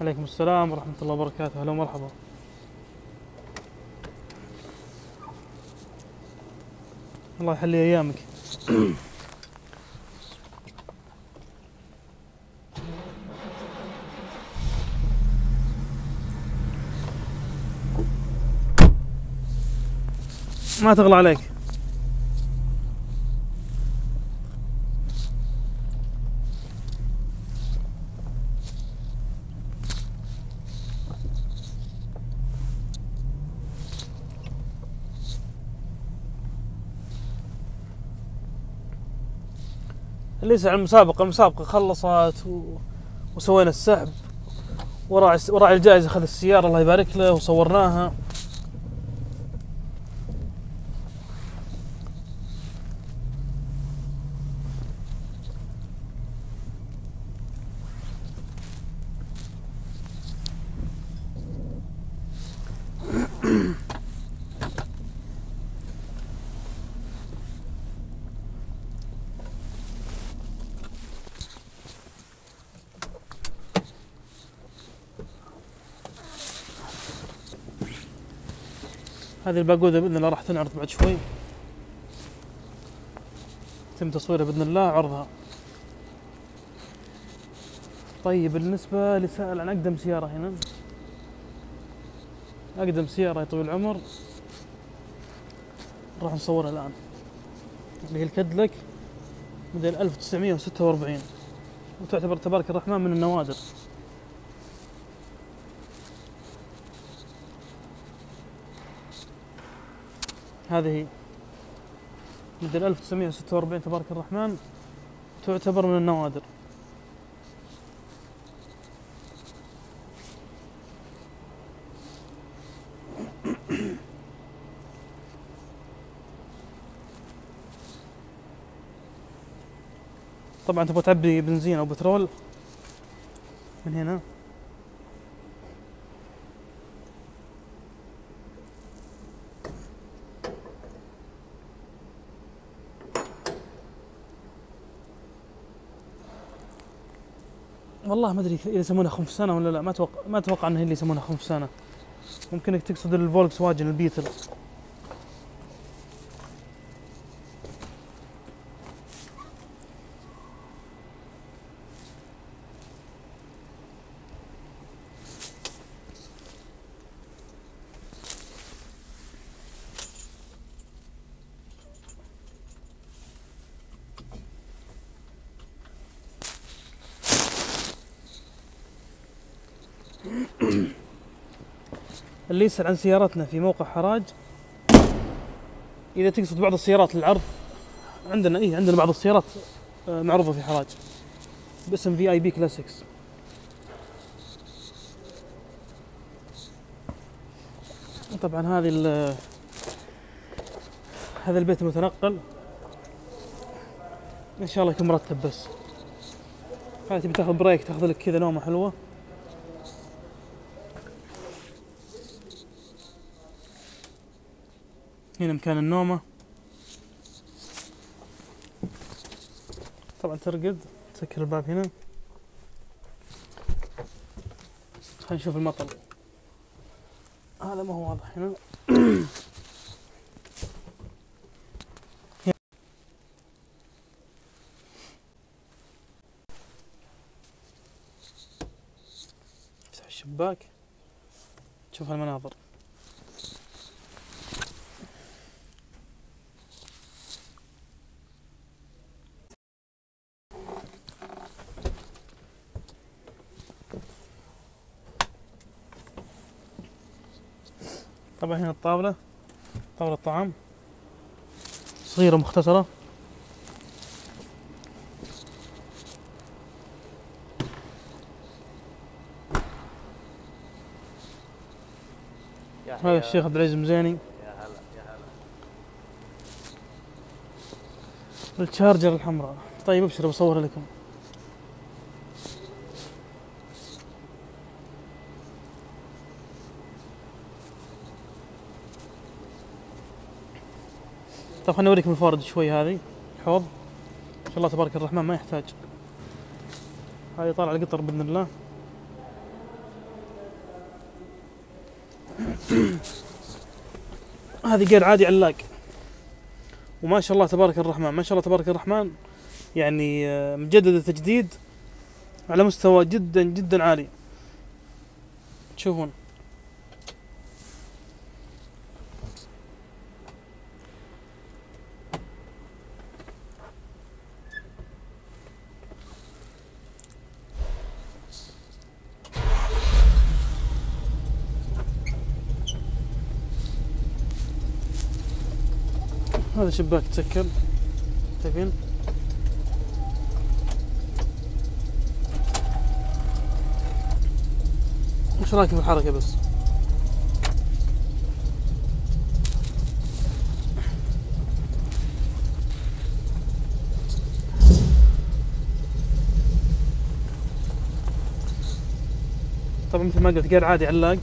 عليكم السلام ورحمة الله وبركاته. أهلا ومرحبا. الله يحلي أيامك. ما تغلى عليك. اللي يسعى المسابقة المسابقة خلصت و... وسوينا السحب. وراعي وراعي الجائزة أخذ السيارة الله يبارك له وصورناها. هذه الباقودة بإذن الله راح تنعرض بعد شوي. يتم تصويرها بإذن الله عرضها. طيب بالنسبة لسائل عن أقدم سيارة هنا. أقدم سيارة يا طويل العمر. راح نصورها الآن. اللي هي الكادلك موديل 1946 وتعتبر تبارك الرحمن من النوادر. هذه موديل 1946 تبارك الرحمن تعتبر من النوادر. طبعا تبغى تعبي بنزين أو بترول من هنا؟ والله ما أدري إذا يسمونها خنف سنة ولا لا ما أتوقع ما أتوقع إنها اللي يسمونها خنف سنة. ممكن تقصد الفولكس واجن البيتل. اللي يسأل عن سيارتنا في موقع حراج. إذا تقصد بعض السيارات للعرض عندنا إيه عندنا بعض السيارات آه، معروضة في حراج. باسم VIP Classics طبعا هذه هذا البيت المتنقل. إن شاء الله يكون مرتب بس. هذه تبي تاخذ break تاخذ لك كذا نومة حلوة. هنا مكان النومة. طبعا ترقد. تسكر الباب هنا. خلينا نشوف المطر هذا ما هو واضح هنا افتح الشباك تشوف المناظر طبعا هنا الطاولة طاولة طعام صغيرة مختصرة. يا هذا الشيخ عبد العزيز مزيني يا هلا يا هلا. الشارجر الحمراء. طيب ابشر بصورها لكم. طيب خليني أوريكم الفارد شوي هذه. الحوض ما شاء الله تبارك الرحمن ما يحتاج. هذه طالع القطر بإذن الله. هذه غير عادي علاق وما شاء الله تبارك الرحمن ما شاء الله تبارك الرحمن يعني آه، مجددة تجديد على مستوى جدا جدا عالي. تشوفون هذا شباك تسكر. شايفين وش رايك في الحركة بس؟ طبعا مثل ما قلت غير عادي علاق.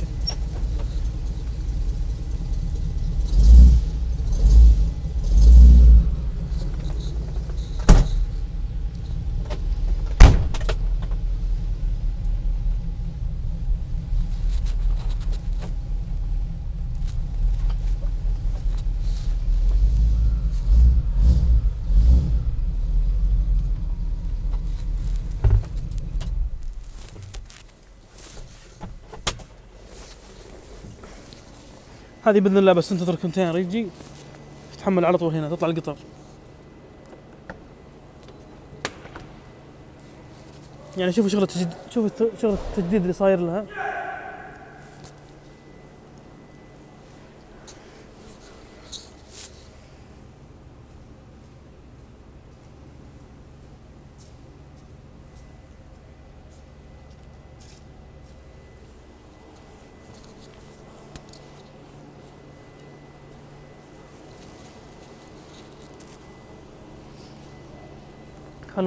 هذه بإذن الله بس انتظر كونتينر يجي تحمل على طول هنا تطلع القطر. يعني شوفوا شغل التجديد شوفوا الت- شغل التجديد اللي صاير لها.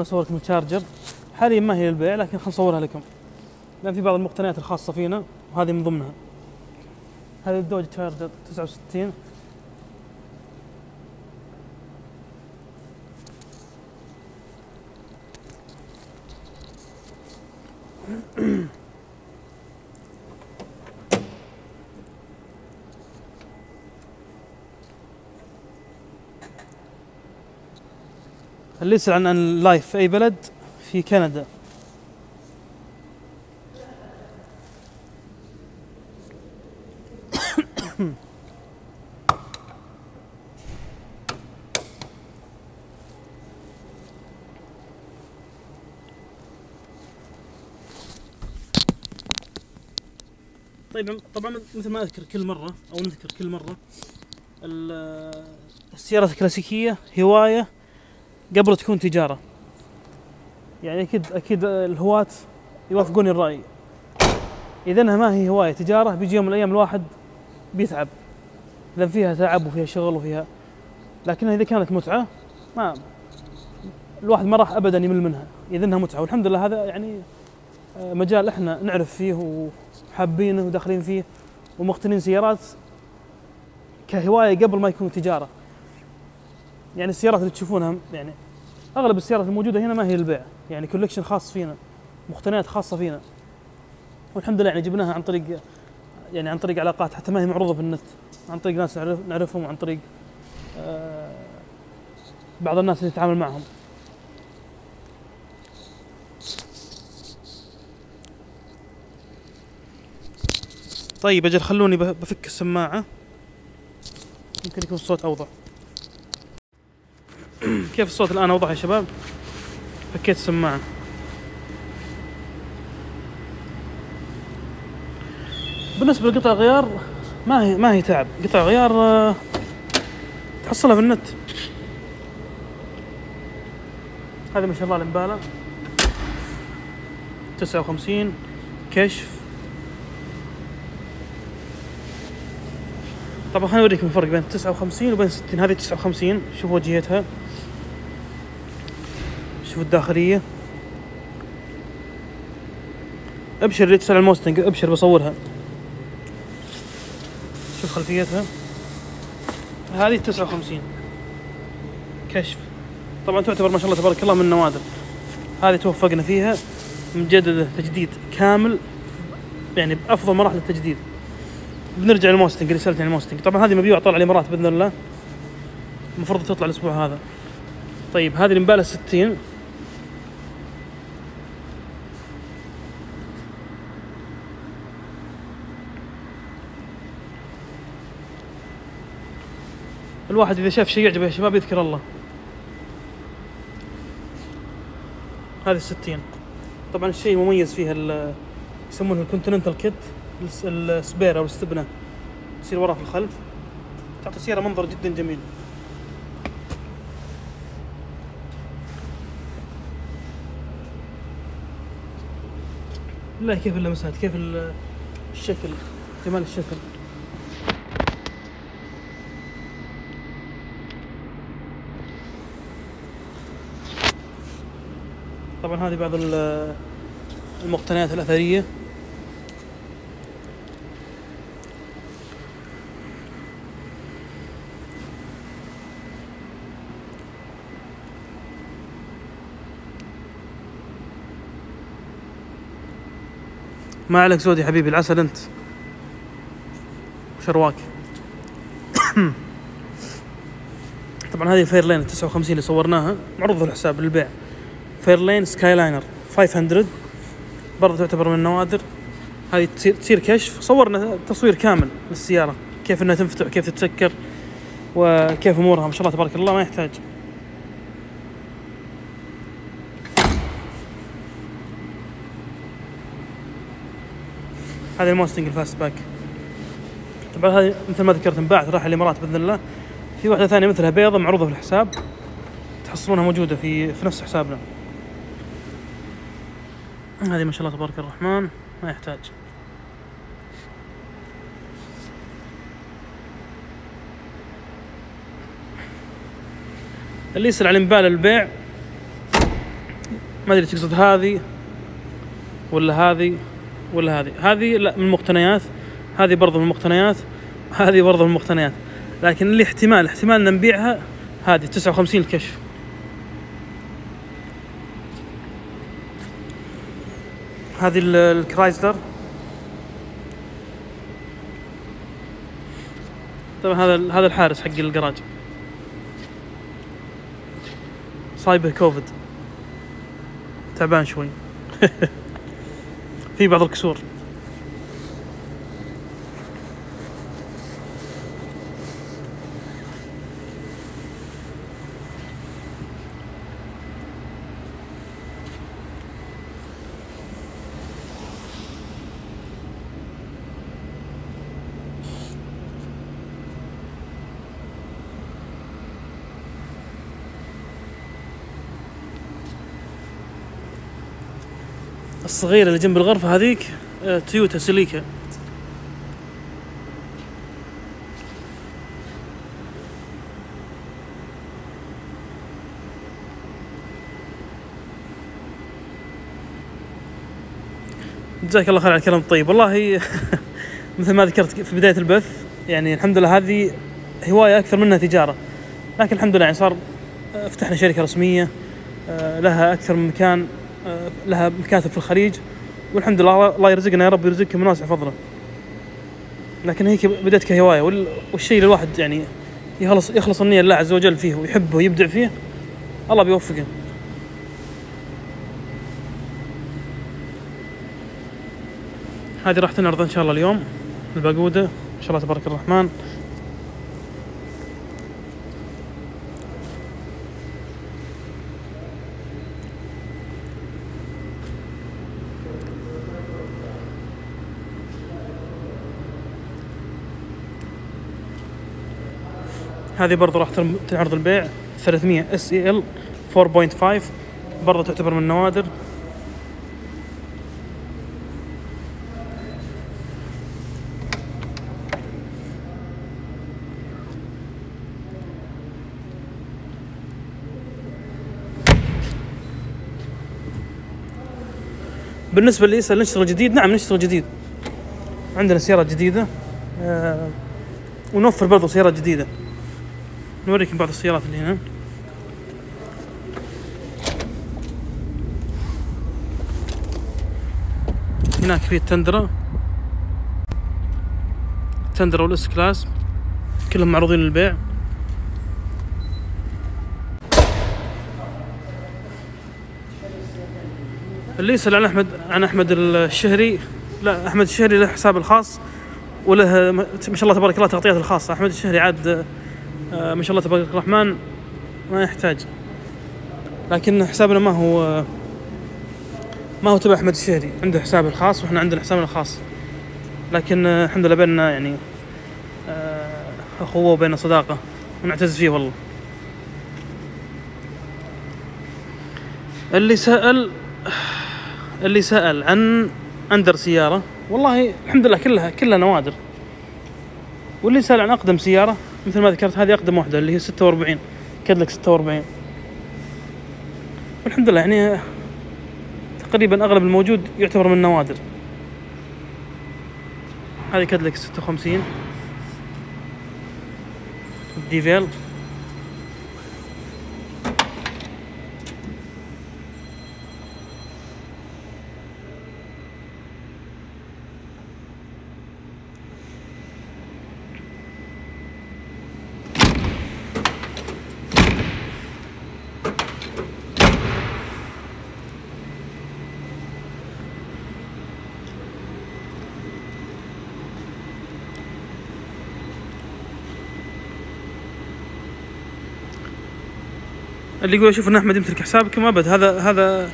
خلنا نصوركم الشارجر حاليا ما هي للبيع لكن خلنا نصورها لكم. لأن في بعض المقتنيات الخاصة فينا وهذه من ضمنها. هذه الدوج تشارجر 69 اللي يسأل عن اللايف في أي بلد في كندا. طيب طبعا مثل ما أذكر كل مرة أو نذكر كل مرة ال- السيارات الكلاسيكية هواية قبل تكون تجارة. يعني أكيد أكيد الهواة يوافقوني الرأي. إذا إنها ما هي هواية تجارة بيجي يوم من الأيام الواحد بيتعب. لأن فيها تعب وفيها شغل وفيها لكنها إذا كانت متعة ما الواحد ما راح ابدا يمل منها. إذا إنها متعة والحمد لله هذا يعني آه، مجال إحنا نعرف فيه وحابينه وداخلين فيه ومقتنين سيارات. كهواية قبل ما يكون تجارة. يعني السيارات اللي تشوفونها يعني أغلب السيارات الموجودة هنا ما هي للبيع يعني كولكشن خاص فينا مقتنيات خاصة فينا. والحمد لله يعني جبناها عن طريق يعني عن طريق علاقات حتى ما هي معروضة في النت عن طريق ناس نعرف نعرفهم وعن طريق آه بعض الناس اللي نتعامل معهم. طيب أجل خلوني بفك السماعة. يمكن يكون الصوت أوضح. كيف الصوت الآن أوضح يا شباب؟ فكيت السماعه بالنسبة لقطع غيار ما هي ما هي تعب. قطع غيار آه، تحصلها في النت. هذه ما شاء الله الإمبالة. 59 كشف. طبعا خليني أوريكم الفرق بين 59 وبين 60 هذه 59 شوفوا وجهتها. شوفوا الداخلية. أبشر اللي تسأل الموستنج. أبشر بصورها. شوف خلفيتها. هذه 59 كشف. طبعا تعتبر ما شاء الله تبارك الله من النوادر هذه توفقنا فيها. مجددة تجديد كامل. يعني بأفضل مراحل التجديد. بنرجع للموستنج اللي سالتني عن الموستنج. طبعا هذه مبيوعه طالعه الإمارات بإذن الله. المفروض تطلع الأسبوع هذا. طيب هذه اللي مبالغ 60 الواحد إذا شاف شيء يعجبه يا شباب يذكر الله. هذه 60 طبعا الشيء المميز فيها يسمونه ال continental kit الس- ال spare أو الاستبنة. تصير ورا في الخلف. تعطي سيارة منظر جدا جميل. بالله كيف اللمسات؟ كيف ال- الشكل؟ جمال الشكل. طبعا هذه بعض ال- المقتنيات الأثرية. ما عليك زود يا حبيبي العسل أنت. شرواك. طبعا هذه ال Fairlane 59 اللي صورناها معروض في الحساب للبيع. Fairlane Skyliner 500 برضه تعتبر من النوادر. هذه تصير تصير كشف. صورنا تصوير كامل للسيارة. كيف إنها تنفتح كيف تتسكر وكيف أمورها. ما شاء الله تبارك الله ما يحتاج. هذه ال Mustang ال fastback طبعا هذه مثل ما ذكرت انباعت راح الإمارات بإذن الله. في واحدة ثانية مثلها بيضة معروضة في الحساب. تحصلونها موجودة في في نفس حسابنا. هذه ما شاء الله تبارك الرحمن ما يحتاج. اللي يسأل عن Impala للبيع ما أدري تقصد هذه ولا هذه ولا هذه. هذه لا من المقتنيات هذه برضه من المقتنيات هذه برضه من المقتنيات. لكن اللي احتمال احتمال نبيعها هذه 59 الكشف. هذه ال- الكرايزلر. طبعا هذا هذا الحارس حق الجراج. صايبه كوفيد. تعبان شوي. في بعض الكسور. الصغيرة اللي جنب الغرفة هذيك آه، تويوتا سيليكا. جزاك الله خير على الكلام الطيب. والله مثل ما ذكرت في بداية البث يعني الحمد لله هذه هواية أكثر منها تجارة. لكن الحمد لله يعني صار آه، فتحنا شركة رسمية آه، لها أكثر من مكان. لها مكاتب في الخليج. والحمد لله الله يرزقنا يا رب يرزقكم من واسع فضله. لكن هيك بدأت كهواية. وال- والشيء اللي الواحد يعني يخلص يخلص النية لله عز وجل فيه ويحبه ويبدع فيه الله بيوفقه. هذه راح تنعرض إن شاء الله اليوم. الباقودة إن شاء الله تبارك الرحمن. هذه برضو راح تنعرض البيع. 300 اس اي ال 4.5 برضو تعتبر من النوادر. بالنسبة اللي يسأل نشتغل جديد؟ نعم نشتغل جديد. عندنا سيارات جديدة آه ونوفر برضو سيارات جديدة. نوريكم بعض السيارات اللي هنا. هناك في التندرا الاكستندر وال S-Class. كلهم معروضين للبيع. اللي يسأل عن احمد عن أحمد الشهري. لا أحمد الشهري له حساب الخاص وله ما شاء الله تبارك الله تغطيات الخاصة. أحمد الشهري عاد آه، ما شاء الله تبارك الرحمن ما يحتاج. لكن حسابنا ما هو ما هو تبع أحمد الشهري. عنده حسابه الخاص وإحنا عندنا حسابنا الخاص. لكن آه، الحمد لله بيننا يعني آه، أخوه وبيننا صداقة. ونعتز فيه والله. اللي سأل اللي سأل عن أندر سيارة والله الحمد لله كلها كلها نوادر. واللي سأل عن أقدم سيارة مثل ما ذكرت هذه أقدم واحدة اللي هي 46 كادلك 46 والحمد لله يعني تقريبا أغلب الموجود يعتبر من النوادر هذه كادلك 56 ديفيل. اللي يقول أشوف إن أحمد يمتلك حسابك ما أبد هذا هذا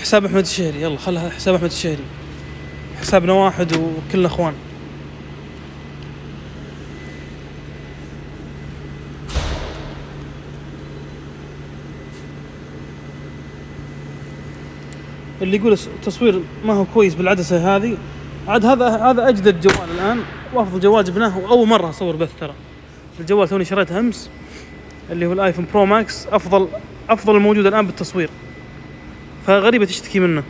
حساب أحمد الشهري. يلا خلها حساب أحمد الشهري. حسابنا واحد وكلنا أخوان. اللي يقول التصوير ما هو كويس بالعدسة هذه. عاد هذا هذا أجدد جوال الآن وأفضل جوال جبناه وأول مرة أصور بث ترى. الجوال توني شريته أمس. اللي هو ال iPhone Pro Max أفضل أفضل الموجود الآن بالتصوير. فغريبة تشتكي منه.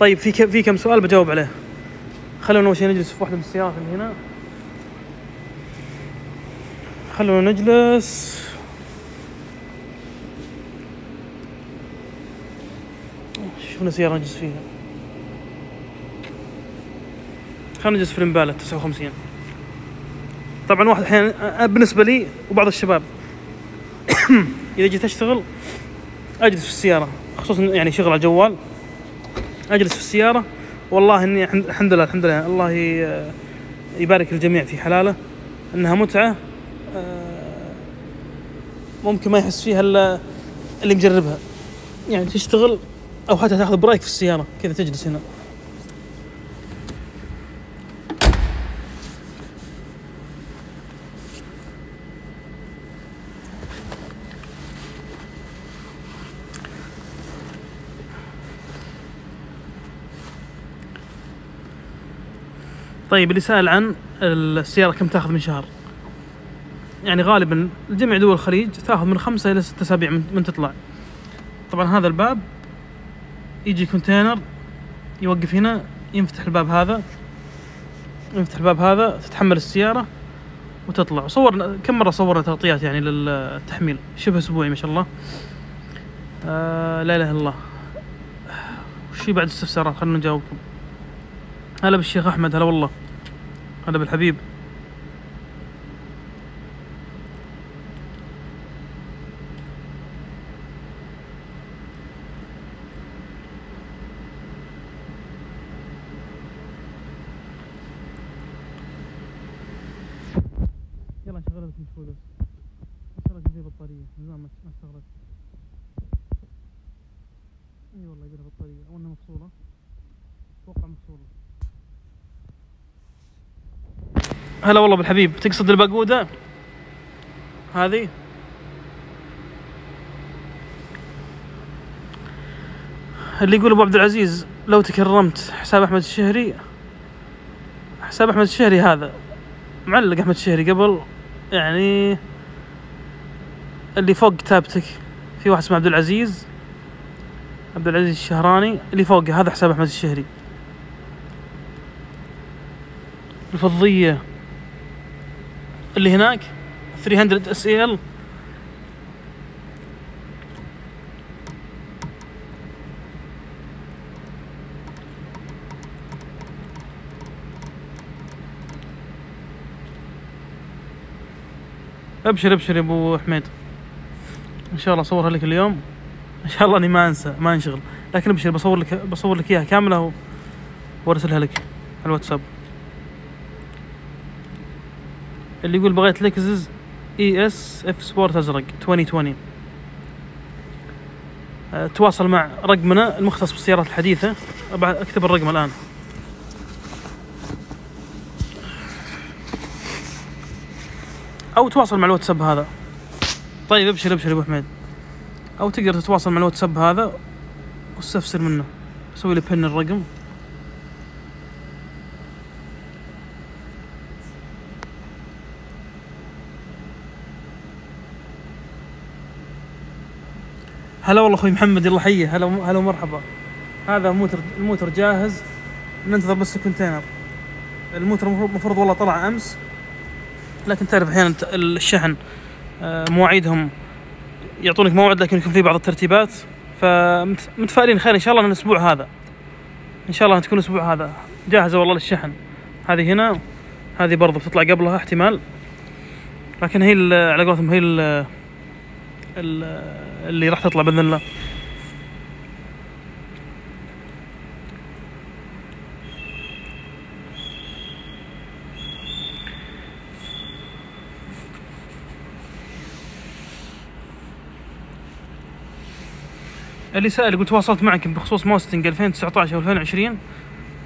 طيب في في كم سؤال بجاوب عليه. خلونا أول شيء نجلس في واحدة من السيارات اللي هنا. خلونا نجلس. شوفنا سيارة نجلس فيها. خلينا نجلس في الإمبالة 59 طبعا واحد أحيانا بالنسبة لي وبعض الشباب. إذا جيت أشتغل أجلس في السيارة خصوصا يعني شغل على الجوال. أجلس في السيارة والله إني الحمد لله الحمد لله. الله يبارك الجميع في حلاله. إنها متعة آه، ممكن ما يحس فيها إلا اللي مجربها. يعني تشتغل أو حتى تاخذ برايك في السيارة كذا تجلس هنا. طيب اللي سأل عن السيارة كم تاخذ من شهر؟ يعني غالبا جميع دول الخليج تاخذ من خمسة إلى ستة أسابيع من, تطلع. طبعا هذا الباب يجي كونتينر يوقف هنا ينفتح الباب هذا ينفتح الباب هذا تتحمل السيارة وتطلع. وصورنا كم مرة صورنا تغطيات يعني للتحميل؟ شبه أسبوعي ما شاء الله. آه لا إله إلا الله. وش بعد استفسارات؟ خلنا نجاوبكم. هلا بالشيخ أحمد هلا والله. هلا بالحبيب يلا نشغلها بس شوي بس ان شاء الله في بطارية من زمان ما ما اشتغلت اي والله يبي لها بطارية أو انها مفصولة أتوقع مفصولة هلا والله بالحبيب تقصد الباقودة؟ هذه؟ اللي يقول أبو عبد العزيز لو تكرمت حساب أحمد الشهري حساب أحمد الشهري هذا معلق أحمد الشهري قبل يعني اللي فوق كتابتك في واحد اسمه عبد العزيز عبد العزيز الشهراني اللي فوق هذا حساب أحمد الشهري. الفضية. اللي هناك؟ 300 اس ال أبشر أبشر يا أبو حميد. إن شاء الله أصورها لك اليوم. إن شاء الله أني ما أنسى ما أنشغل. لكن أبشر بصور لك بصور لك إياها كاملة وأرسلها لك على الواتساب. اللي يقول بغيت Lexus IS F Sport أزرق 2020 أه، تواصل مع رقمنا المختص بالسيارات الحديثة. أكتب الرقم الآن. أو تواصل مع الواتساب هذا. طيب ابشر ابشر يا أبو حميد. أو تقدر تتواصل مع الواتساب هذا واستفسر منه. سوي لي بن الرقم. هلا والله أخوي محمد الله حيه هلا هلا ومرحبا. هذا موتر الموتر جاهز. ننتظر بس الكونتينر. الموتر المفروض والله طلع أمس. لكن تعرف أحيانا الشحن آه، مواعيدهم يعطونك موعد لكن يكون في بعض الترتيبات. فمتفائلين خير إن شاء الله إن الأسبوع هذا. إن شاء الله تكون الأسبوع هذا جاهزة والله للشحن. هذه هنا. هذه برضه بتطلع قبلها احتمال. لكن هي على قولتهم هي ال- اللي راح تطلع بإذن الله. اللي سأل يقول تواصلت معك بخصوص موستنج 2019 أو 2020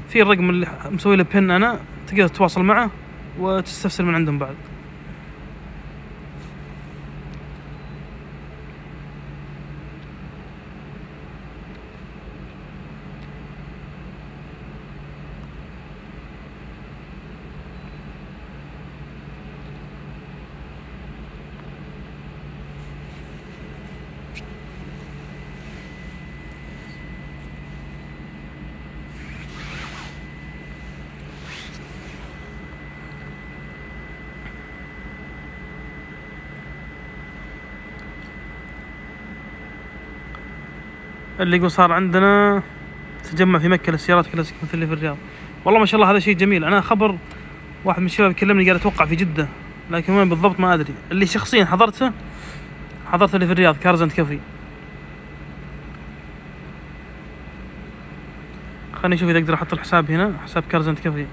في الرقم اللي مسوي له بن أنا تقدر تتواصل معه وتستفسر من عندهم بعد. اللي يقول صار عندنا تجمع في مكة للسيارات كلاسيك مثل اللي في الرياض. والله ما شاء الله هذا شيء جميل. أنا خبر واحد من الشباب كلمني قال أتوقع في جدة لكن وين بالضبط ما أدري. اللي شخصيا حضرته حضرت اللي في الرياض Cars and Coffee. خليني أشوف إذا أقدر أحط الحساب هنا حساب Cars and Coffee.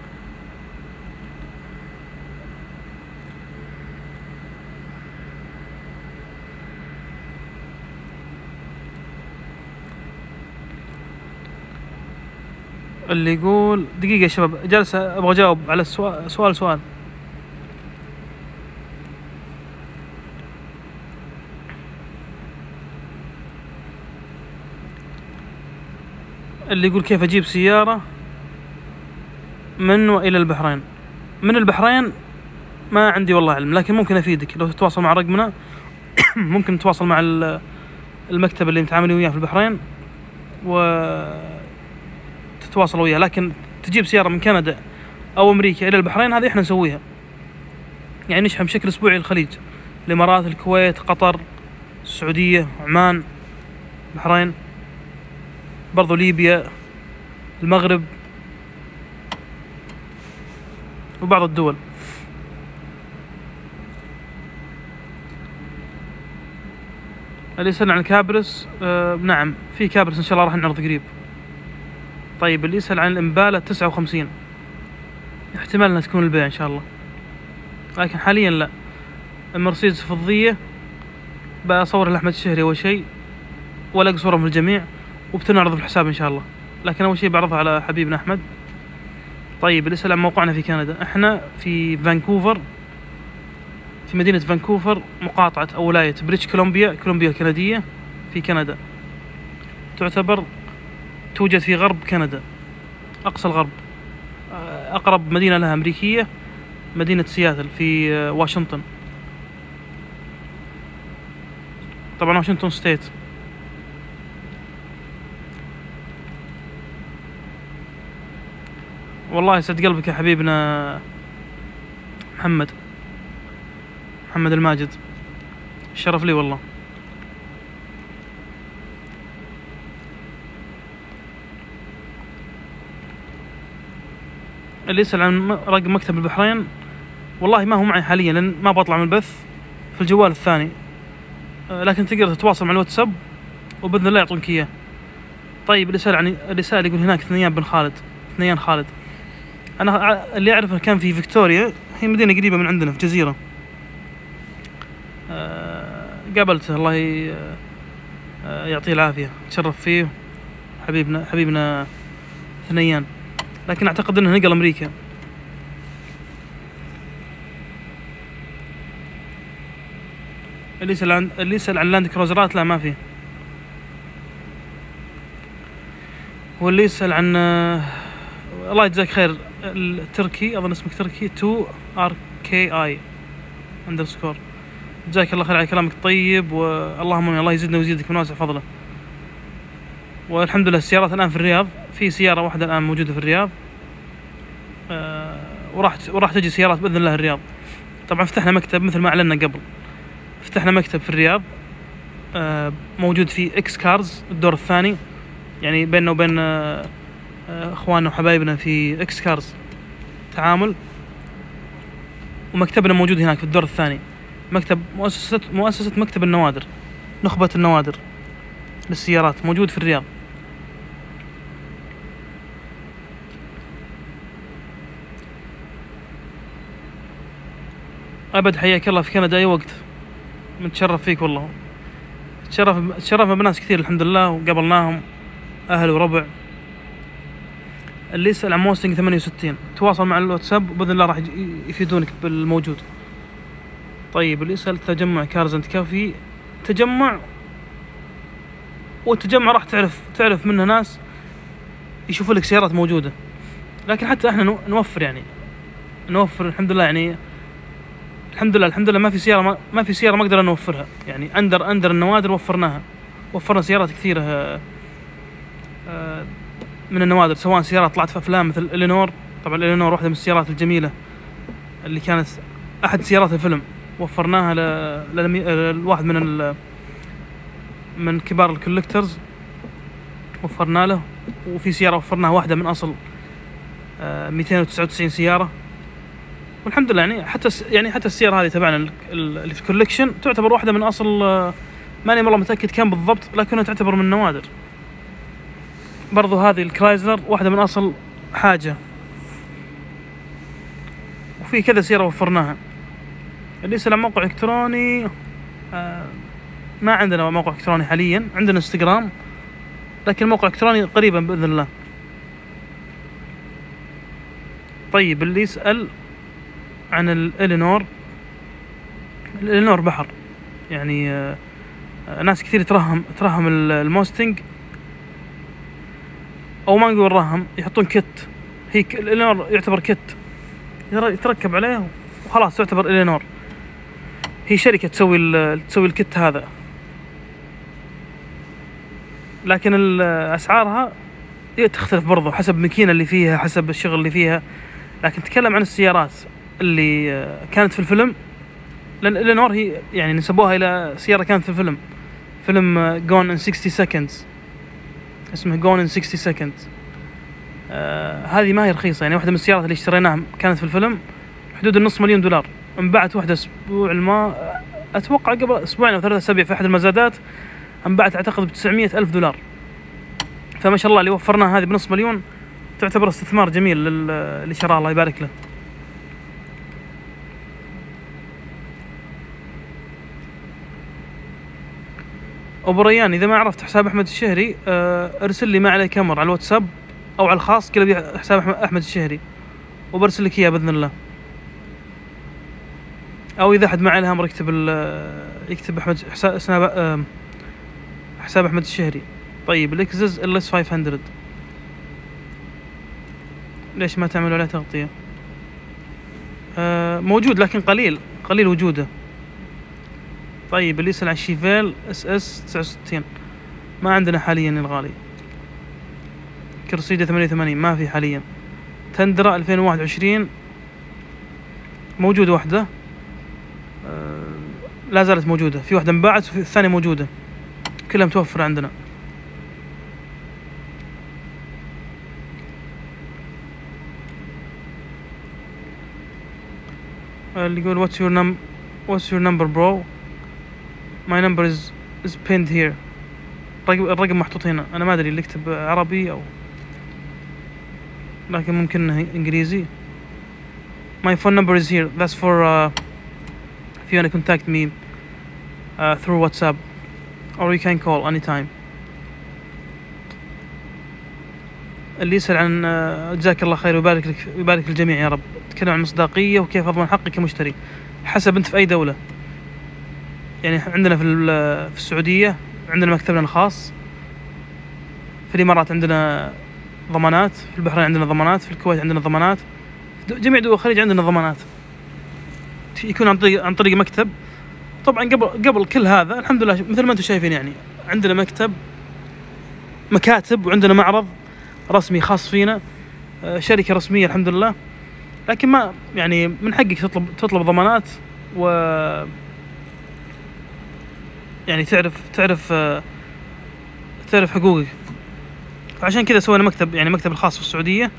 اللي يقول دقيقة يا شباب جالس أبغى أجاوب على السؤال سؤال سؤال. اللي يقول كيف أجيب سيارة من وإلى البحرين؟ من البحرين ما عندي والله علم لكن ممكن أفيدك. لو تتواصل مع رقمنا ممكن تتواصل مع ال- المكتب اللي نتعامل وياه في البحرين و تتواصل وياه لكن تجيب سيارة من كندا أو أمريكا إلى البحرين هذه إحنا نسويها. يعني نشحن بشكل أسبوعي الخليج الإمارات الكويت قطر السعودية عمان البحرين برضو ليبيا المغرب وبعض الدول. اللي يسأل عن الكابرس؟ آه نعم في كابرس إن شاء الله راح نعرض قريب. طيب اللي يسأل عن الإمبالة تسعة وخمسين. احتمال انها تكون البيع إن شاء الله. لكن حاليا لا. المرسيدس فضية بصور لأحمد الشهري أول شيء وألاقي صورة من الجميع وبتنعرض في الحساب إن شاء الله. لكن أول شيء بعرضها على حبيبنا أحمد. طيب اللي يسأل عن موقعنا في كندا. إحنا في فانكوفر في مدينة فانكوفر مقاطعة أو ولاية British Columbia كولومبيا الكندية في كندا. تعتبر توجد في غرب كندا أقصى الغرب أقرب مدينة لها أمريكية مدينة سياتل في آه، واشنطن. طبعا Washington State. والله يسعد قلبك يا حبيبنا محمد محمد الماجد. شرف لي والله. اللي يسأل عن رقم مكتب البحرين والله ما هو معي حاليا لأن ما بطلع من البث في الجوال الثاني. آه، لكن تقدر تتواصل مع الواتساب وبإذن الله يعطونك إياه. طيب اللي سال عن اللي يقول هناك ثنيان بن خالد. ثنيان خالد. أنا ع- اللي أعرفه كان في فيكتوريا هي مدينة قريبة من عندنا في جزيرة. آه، قابلته الله آه، يعطيه العافية. تشرف فيه. حبيبنا حبيبنا ثنيان لكن أعتقد إنه نقل أمريكا. اللي يسأل عن اللي يسأل عن لاند كروزرات لا ما في. واللي يسأل عن آه، الله يجزاك خير التركي أظن اسمك تركي T U R K I underscore جزاك الله خير على كلامك الطيب واللهم الله يزيدنا ويزيدك من واسع فضله. والحمد لله السيارات الآن في الرياض. في سيارة واحدة الآن موجودة في الرياض. آه وراح وراح تجي سيارات بإذن الله الرياض. طبعا فتحنا مكتب مثل ما أعلنا قبل. فتحنا مكتب في الرياض آه موجود في X Cars الدور الثاني. يعني بيننا وبين آه إخواننا وحبايبنا في X Cars تعامل. ومكتبنا موجود هناك في الدور الثاني. مكتب مؤسسة مؤسسة مكتب النوادر نخبة النوادر للسيارات موجود في الرياض. أبد حياك الله في كندا أي وقت. متشرف فيك والله. تشرف تشرفنا بناس كثير الحمد لله وقابلناهم أهل وربع. اللي يسأل عن Mustang 68 تواصل مع الواتساب وبإذن الله راح يفيدونك بالموجود. طيب اللي يسأل تجمع Cars and Coffee. تجمع والتجمع راح تعرف تعرف منه ناس يشوفوا لك سيارات موجودة. لكن حتى إحنا نو- نوفر يعني. نوفر الحمد لله يعني الحمد لله الحمد لله ما في سيارة ما, ما في سيارة ما أقدر نوفرها يعني أندر أندر النوادر وفرناها وفرنا سيارات كثيرة آه، آه، من النوادر سواء سيارات طلعت في أفلام مثل Eleanor طبعا Eleanor واحدة من السيارات الجميلة اللي كانت أحد سيارات الفيلم وفرناها. لواحد من. من كبار ال collectors وفرنا له وفي سيارة وفرناها واحدة من أصل آه، 299 سيارة والحمد لله يعني حتى يعني حتى السيارة هذه تبعنا ال- ال- اللي في ال collection تعتبر واحدة من أصل ماني والله متأكد كم بالضبط لكنها تعتبر من النوادر برضو هذه ال Chrysler واحدة من أصل حاجة. وفي كذا سيارة وفرناها. اللي يسال عن موقع إلكتروني آه ما عندنا موقع إلكتروني حاليا عندنا انستغرام لكن موقع إلكتروني قريبا بإذن الله. طيب اللي يسأل عن الالينور الإلينور بحر. يعني آه ناس كثير ترهم ترهم ال- الموستنج. أو ما نقول رهم يحطون كت. هي الإلينور يعتبر كت. يتر- يتركب عليه وخلاص تعتبر Eleanor. هي شركة تسوي تسوي ال kit هذا. لكن أسعارها تختلف برضو حسب الماكينة اللي فيها حسب الشغل اللي فيها. لكن تكلم عن السيارات. اللي آه، كانت في الفيلم. لأن Eleanor هي يعني نسبوها إلى سيارة كانت في الفيلم. فيلم Gone in 60 Seconds اسمه Gone in 60 Seconds آه هذه ما هي رخيصة. يعني واحدة من السيارات اللي اشتريناها كانت في الفيلم. حدود النص مليون دولار. انباعت واحدة أسبوع الما أتوقع قبل أسبوعين أو ثلاثة أسابيع في أحد المزادات انباعت أعتقد ب 900 ألف دولار. فما شاء الله اللي وفرناها هذه بنص مليون تعتبر استثمار جميل لل- اللي شراه الله يبارك له. أبو ريان إذا ما عرفت حساب أحمد الشهري آه، أرسل لي ما عليك أمر على الواتساب أو على الخاص ابي حساب احمد الشهري وبرسل لك إياه بإذن الله. أو إذا أحد ما عليه أمر يكتب ال- يكتب أحمد حساب آه، حساب أحمد الشهري. طيب اللكزس LS 500 ليش ما تعملوا عليه تغطية؟ آه، موجود لكن قليل قليل وجوده. طيب اللي يسأل عن شيفيل SS 69 ما عندنا حاليا يا الغالي. كرسيدة 88 ما في حاليا. تندرا 2021 موجودة واحدة. آه لا زالت موجودة. في واحدة انباعت وفي الثانية موجودة. كلها متوفرة عندنا. اللي يقول واتس يور نم what's your number bro? My number is is pinned here. الرقم الرقم محطوط هنا. أنا ما أدري اللي يكتب عربي أو لكن ممكن انه إنجليزي. My phone number is here. That's for uh, if you want to contact me uh, through WhatsApp or you can call anytime. اللي يسأل عن آه، جزاك الله خير ويبارك لك ويبارك للجميع يا رب. تكلم عن المصداقية وكيف أضمن حقي كمشتري. حسب أنت في أي دولة. يعني عندنا في في السعودية عندنا مكتبنا الخاص. في الإمارات عندنا ضمانات في البحرين عندنا ضمانات في الكويت عندنا ضمانات جميع دول الخليج عندنا ضمانات. يكون عن طريق عن طريق مكتب. طبعا قبل قبل كل هذا الحمد لله مثل ما أنتم شايفين يعني عندنا مكتب مكاتب وعندنا معرض رسمي خاص فينا آه، شركة رسمية الحمد لله. لكن ما يعني من حقك تطلب تطلب ضمانات و يعني تعرف تعرف آه، تعرف حقوقك. فعشان كذا سوينا مكتب يعني مكتب الخاص في السعودية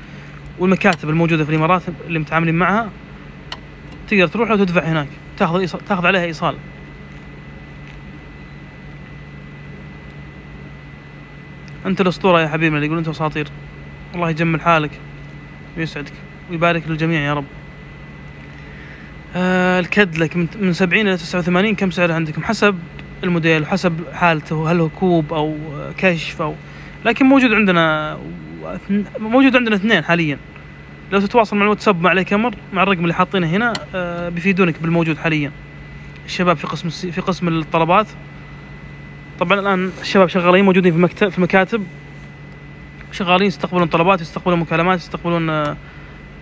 والمكاتب الموجودة في الإمارات اللي متعاملين معها تقدر تروح وتدفع هناك. تاخذ إيصال تاخذ عليها إيصال. أنت الأسطورة يا حبيبنا اللي يقول أنت أساطير. الله يجمل حالك ويسعدك ويبارك للجميع يا رب. آه الكدلك من من 70 إلى 89 كم سعره عندكم حسب الموديل وحسب حالته هل هو coupe أو كشف أو لكن موجود عندنا موجود عندنا اثنين حاليا. لو تتواصل مع الواتساب مع الكامر مع الرقم اللي حاطينه هنا آه، بيفيدونك بالموجود حاليا. الشباب في قسم في قسم الطلبات. طبعا الآن الشباب شغالين موجودين في مكتب في المكاتب شغالين يستقبلون طلبات يستقبلون مكالمات يستقبلون آه،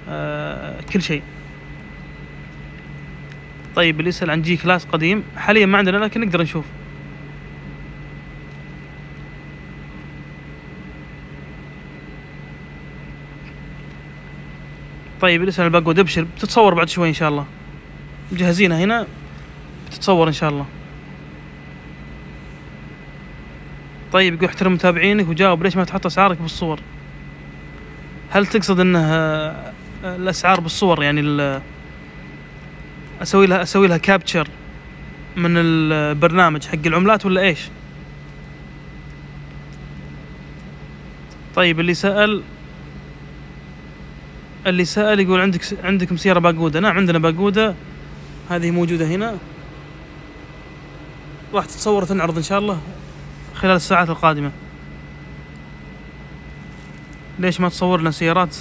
آه، كل شيء. طيب اللي يسأل عن G-Class قديم حاليا ما عندنا لكن نقدر نشوف. طيب اللي يسأل عن ابشر بتتصور بعد شوي إن شاء الله. مجهزينها هنا بتتصور إن شاء الله. طيب يقول احترم متابعينك وجاوب ليش ما تحط أسعارك بالصور؟ هل تقصد انه آه، الأسعار بالصور يعني أسوي لها أسوي لها كابتشر من البرنامج حق العملات ولا إيش؟ طيب اللي سأل اللي سأل يقول عندك عندكم سيارة باقودة. نعم عندنا باقودة. هذه موجودة هنا. راح تتصور وتنعرض إن شاء الله خلال الساعات القادمة. ليش ما تصور لنا سيارات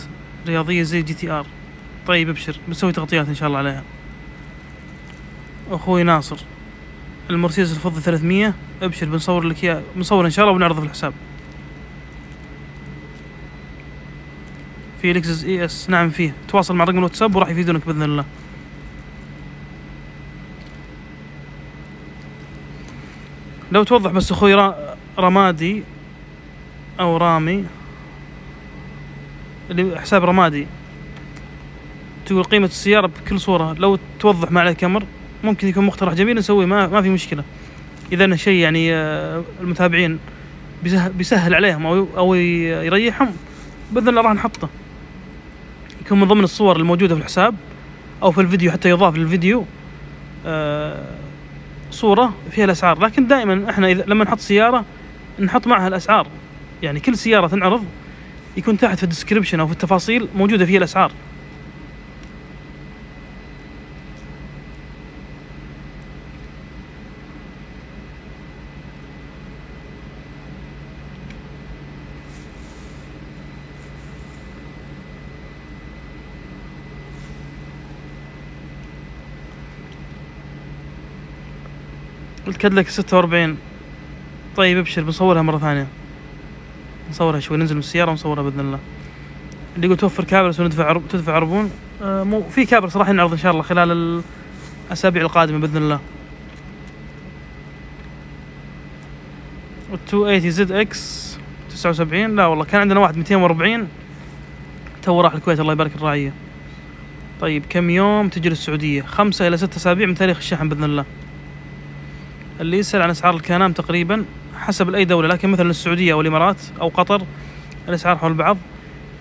رياضية زي GTR؟ طيب ابشر. بنسوي تغطيات إن شاء الله عليها. أخوي ناصر. المرسيدس الفضي 300 أبشر بنصور لك إياه. بنصور إن شاء الله وبنعرضه في الحساب. في لكزس ES. نعم فيه. تواصل مع رقم الواتساب وراح يفيدونك بإذن الله. لو توضح بس أخوي را- رمادي أو رامي. اللي حساب رمادي. تقول قيمة السيارة بكل صورة. لو توضح مع الكامر ممكن يكون مقترح جميل نسويه ما ما في مشكلة. إذا انه شيء يعني آه، المتابعين بيسهل, بيسهل عليهم أو أو يريحهم بإذن الله راح نحطه. يكون من ضمن الصور الموجودة في الحساب أو في الفيديو حتى يضاف للفيديو آه، صورة فيها الأسعار. لكن دائما إحنا إذا لما نحط سيارة نحط معها الأسعار. يعني كل سيارة تنعرض يكون تحت في الديسكربشن أو في التفاصيل موجودة فيها الأسعار. الكادلك 46 طيب ابشر بنصورها مرة ثانية. نصورها شوي ننزل من السيارة ونصورها بإذن الله. اللي يقول توفر كابرس وندفع عرب... تدفع عربون. آه مو في كابرس راح ينعرض إن شاء الله خلال الأسابيع القادمة بإذن الله. وال 280 ZX 79 لا والله كان عندنا واحد 240 تو راح الكويت الله يبارك لراعيه طيب كم يوم تجي للسعودية؟ خمسة إلى ستة أسابيع من تاريخ الشحن بإذن الله. اللي يسأل عن أسعار الكان ام تقريبا حسب لأي دولة لكن مثلا السعودية أو الإمارات أو قطر الأسعار حول بعض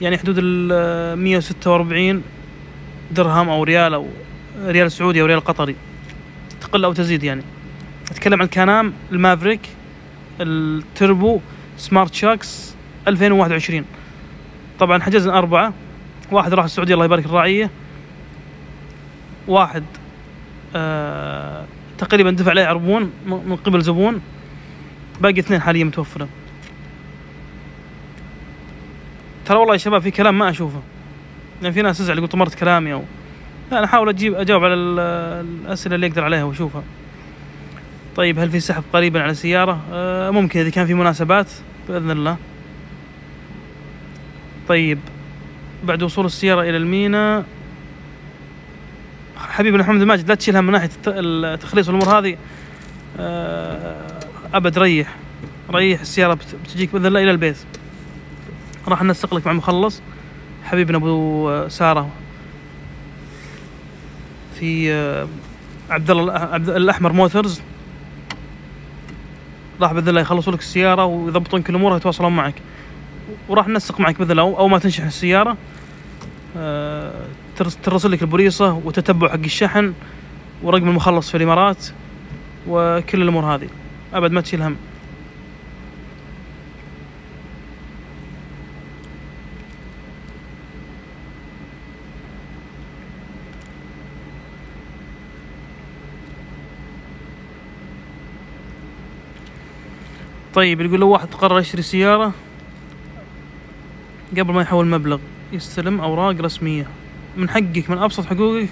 يعني حدود ال 146 درهم أو ريال أو ريال سعودي أو ريال قطري تقل أو تزيد يعني. أتكلم عن كان ام المافريك ال Turbo Smart Shox 2021 طبعا حجزنا أربعة واحد راح السعودية الله يبارك لراعيه واحد آه تقريبا دفع عليه عربون من قبل زبون. باقي اثنين حاليا متوفرة. ترى والله يا شباب في كلام ما أشوفه. يعني في ناس تزعل يقول طمرت كلامي أو لا أنا أحاول أجيب أجاوب على ال- الأسئلة اللي أقدر عليها وأشوفها. طيب هل في سحب قريبا على سيارة؟ آه ممكن إذا كان في مناسبات بإذن الله. طيب بعد وصول السيارة إلى المينا حبيبنا محمد الماجد لا تشيلها من ناحية الت- التخليص والأمور هذه آه، أبد ريح ريح السيارة بت- بتجيك بإذن الله إلى البيت. راح ننسق لك مع المخلص حبيبنا أبو سارة. في آه، عبد الله عبد الأحمر موتورز راح بإذن الله يخلصوا لك السيارة ويضبطون كل أمورها ويتواصلون معك. وراح ننسق معك بإذن الله أو ما تنشحن السيارة. آه، ترسل لك البوليصه وتتبع حق الشحن ورقم المخلص في الإمارات وكل الأمور هذه. أبد ما تشيل هم. طيب يقول لو واحد قرر يشتري سيارة قبل ما يحول مبلغ يستلم أوراق رسمية. من حقك من أبسط حقوقك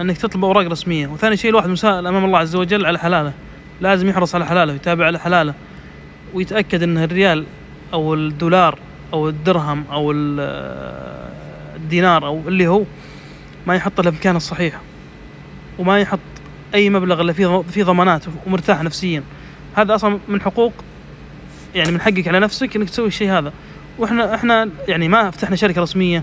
أنك تطلب أوراق رسمية. وثاني شيء الواحد مسائل أمام الله عز وجل على حلاله. لازم يحرص على حلاله ويتابع على حلاله. ويتأكد أن الريال أو الدولار أو الدرهم ال- الدينار أو اللي هو ما يحط له مكانه الصحيح. وما يحط أي مبلغ إلا فيه فيه ضمانات ومرتاح نفسيا. هذا أصلا من حقوق يعني من حقك على نفسك إنك تسوي الشيء هذا. وإحنا إحنا يعني ما فتحنا شركة رسمية.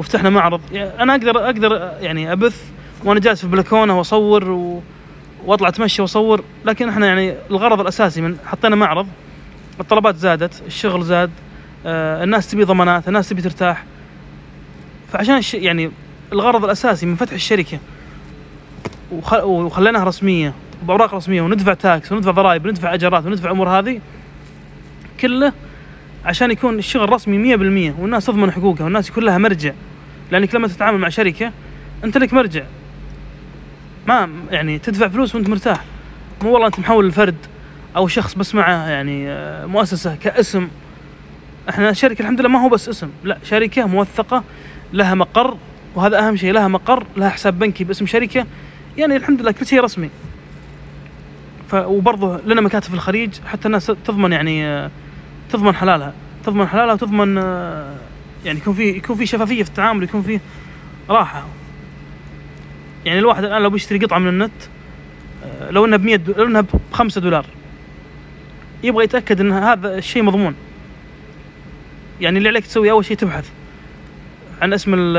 وفتحنا معرض. يعني أنا أقدر أقدر يعني أبث وأنا جالس في البلكونة وأصور و... وأطلع أتمشى وأصور لكن إحنا يعني الغرض الأساسي من حطينا معرض الطلبات زادت الشغل زاد آه الناس تبي ضمانات الناس تبي ترتاح. فعشان الش... يعني الغرض الأساسي من فتح الشركة وخ... وخليناها رسمية بأوراق رسمية وندفع تاكس وندفع ضرائب وندفع اجارات وندفع أمور هذه كله عشان يكون الشغل رسمي 100% والناس تضمن حقوقها والناس يكون لها مرجع. لأنك لما تتعامل مع شركة أنت لك مرجع. ما يعني تدفع فلوس وأنت مرتاح. مو والله أنت محول الفرد أو شخص بس معه يعني آه، مؤسسة كاسم. إحنا شركة الحمد لله ما هو بس اسم لا شركة موثقة لها مقر وهذا أهم شيء لها مقر لها حساب بنكي باسم شركة. يعني الحمد لله كل شيء رسمي. ف وبرضه لنا مكاتب في الخليج حتى الناس تضمن يعني آه، تضمن حلالها. تضمن حلالها وتضمن آه، يعني يكون في يكون في شفافية في التعامل يكون في راحة. يعني الواحد الآن لو بيشتري قطعة من النت آه، لو إنها ب 100 دو- لو إنها ب 5 دولار يبغى يتأكد إن هذا الشيء مضمون. يعني اللي عليك تسوي أول شيء تبحث عن اسم ال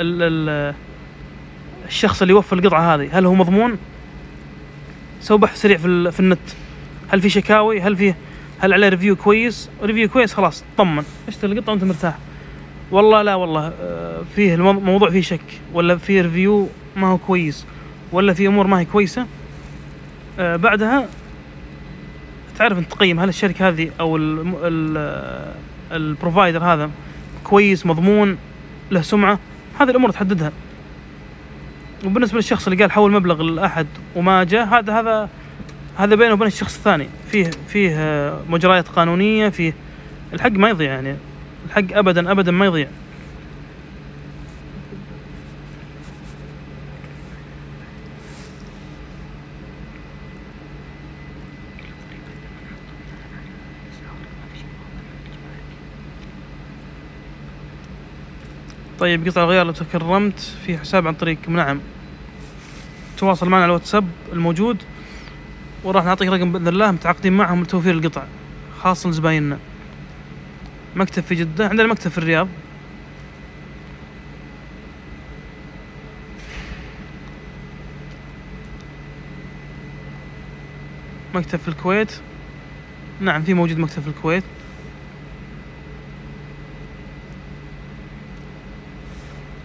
ال ال الشخص اللي وفى القطعة هذه. هل هو مضمون؟ سوي بحث سريع في, في النت. هل في شكاوي؟ هل في هل عليه review كويس؟ review كويس خلاص طمن. اشتري القطعه وانت مرتاح. والله لا والله آه، فيه المو- الموضوع فيه شك ولا فيه review ما هو كويس ولا في أمور ما هي كويسة. آه، بعدها تعرف أنت تقيم هل الشركة هذه أو الم- ال- آه، ال provider هذا كويس مضمون له سمعة؟ هذه الأمور تحددها. وبالنسبة للشخص اللي قال حول مبلغ لاحد وما جاء هذا هذا هذا بينه وبين الشخص الثاني. فيه فيه آه، مجريات قانونية فيه الحق ما يضيع يعني. الحق ابدا ابدا ما يضيع. طيب قطع الغيار لو تكرمت في حساب عن طريق نعم تواصل معنا على الواتساب الموجود. وراح نعطيك رقم بإذن الله متعاقدين معهم لتوفير القطع. خاص لزبايننا. مكتب في جدة عندنا مكتب في الرياض. مكتب في الكويت. نعم في موجود مكتب في الكويت.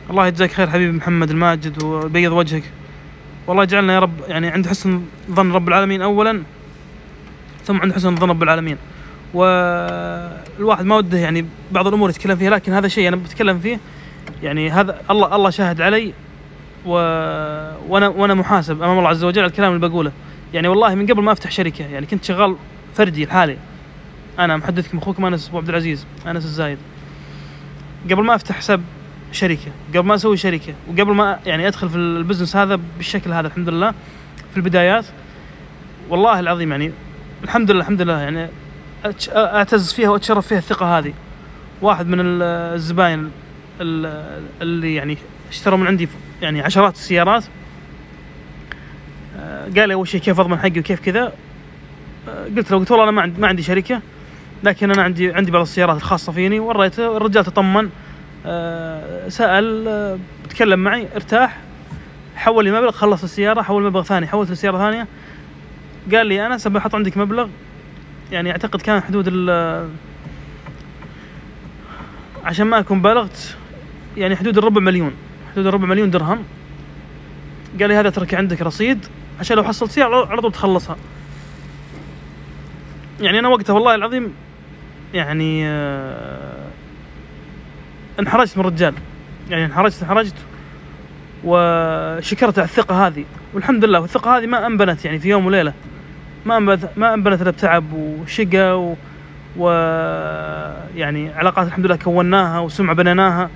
الله يجزاك خير حبيبي محمد الماجد ويبيض وجهك. والله يجعلنا يا رب يعني عند حسن ظن رب العالمين اولا ثم عند حسن ظن رب العالمين. والواحد ما وده يعني بعض الأمور يتكلم فيها لكن هذا شيء أنا بتكلم فيه يعني هذا الله الله شاهد علي و... وأنا وأنا محاسب أمام الله عز وجل على الكلام اللي بقوله. يعني والله من قبل ما أفتح شركة يعني كنت شغال فردي لحالي. أنا محدثكم أخوكم أنس أبو عبد العزيز أنس الزايد. قبل ما أفتح حساب شركة. قبل ما أسوي شركة وقبل ما يعني أدخل في البزنس هذا بالشكل هذا الحمد لله في البدايات والله العظيم يعني الحمد لله الحمد لله يعني أعتز فيها وأتشرف فيها الثقة هذه. واحد من ال- الزباين ال- اللي يعني اشتروا من عندي يعني عشرات السيارات. آه، قال لي أول شيء كيف أضمن حقي وكيف كذا؟ آه، قلت له قلت والله أنا ما عندي ما عندي شركة لكن أنا عندي عندي بعض السيارات الخاصة فيني وريته الرجال تطمن سأل آه، تكلم معي ارتاح حول لي مبلغ خلص السيارة حول مبلغ ثاني حولت لسيارة ثانية. قال لي أنا سبب أحط عندك مبلغ. يعني أعتقد كان حدود ال عشان ما أكون بالغت يعني حدود الربع مليون حدود الربع مليون درهم. قال لي هذا اترك عندك رصيد عشان لو حصلت سيارة على طول تخلصها. يعني أنا وقتها والله العظيم يعني آه، انحرجت من الرجال. يعني انحرجت انحرجت. وشكرت على الثقة هذه. والحمد لله والثقة هذه ما أنبنت يعني في يوم وليلة. ما انبنت ما انبنت إلا بتعب وشقة و, و يعني علاقات الحمد لله كوناها وسمعة بنيناها.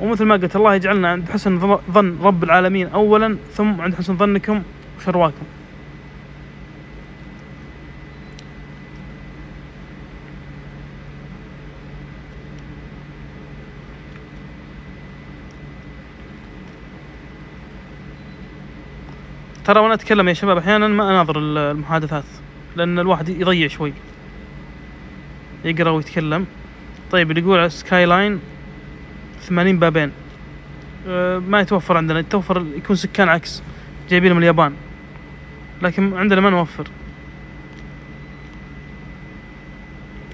ومثل ما قلت الله يجعلنا عند حسن ظن رب العالمين اولا ثم عند حسن ظنكم وشرواكم. ترى وأنا اتكلم يا شباب أحيانا ما اناظر ال- المحادثات لأن الواحد يضيع شوي. يقرأ ويتكلم. طيب اللي يقول سكاي لاين 80 بابين. أه، ما يتوفر عندنا يتوفر يكون سكان عكس جايبينه من اليابان. لكن عندنا ما نوفر.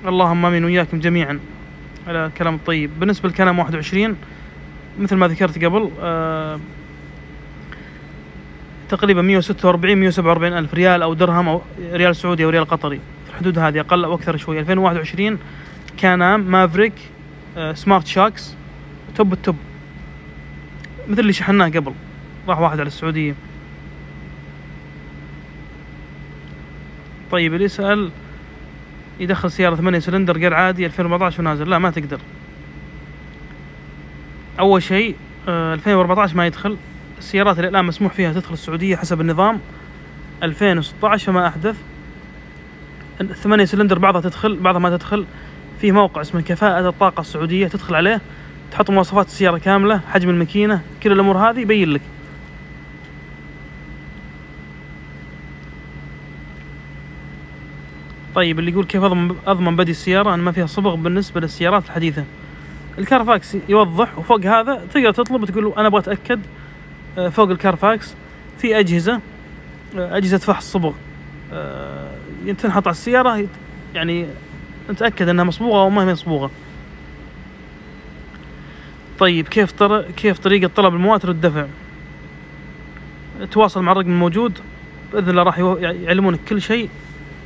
اللهم آمين وياكم جميعا على الكلام الطيب. بالنسبة لكان ام 21 مثل ما ذكرت قبل أه تقريبا 146 147 ألف ريال أو درهم أو ريال سعودي أو ريال قطري. في الحدود هذه أقل أو أكثر شوي. 2021 كان ام مافريك آه، Smart Shox top ال top. مثل اللي شحناه قبل. راح واحد على السعودية. طيب اللي يسأل يدخل سيارة 8 سلندر غير عادي 2014 ونازل. لا ما تقدر. أول شيء آه، 2014 ما يدخل. السيارات اللي الان مسموح فيها تدخل السعودية حسب النظام. 2016 فما أحدث. الثمانية سلندر بعضها تدخل بعضها ما تدخل. في موقع اسمه كفاءة الطاقة السعودية تدخل عليه تحط مواصفات السيارة كاملة حجم الماكينة كل الأمور هذه يبين لك. طيب اللي يقول كيف أضمن أضمن بدي السيارة؟ أن ما فيها صبغ بالنسبة للسيارات الحديثة. الكارفاكس يوضح وفوق هذا تقدر تطلب وتقول له أنا أبغى أتأكد فوق الكارفاكس في أجهزة آه، أجهزة فحص صبغ. آه، تنحط على السيارة يعني نتأكد أنها مصبوغة أو ما هي مصبوغة. طيب كيف طر... كيف طريقة طلب المواتر والدفع؟ تواصل مع الرقم الموجود بإذن الله راح يو- يعلمونك كل شيء.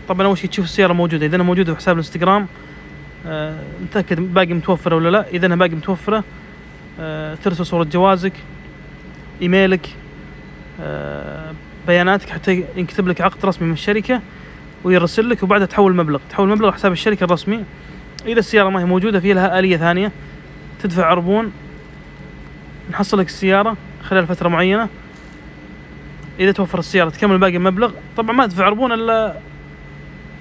طبعا أول شيء تشوف السيارة موجودة. إذا موجودة في حساب الإنستغرام آه، نتأكد باقي متوفرة ولا لا. إذا باقي متوفرة آه، ترسل صورة جوازك. إيميلك آه، بياناتك حتى ينكتب لك عقد رسمي من الشركة ويرسل لك وبعدها تحول المبلغ تحول المبلغ حساب الشركة الرسمي إذا السيارة ما هي موجودة في لها آلية ثانية تدفع عربون نحصل لك السيارة خلال فترة معينة. إذا توفر السيارة تكمل باقي المبلغ طبعا ما تدفع عربون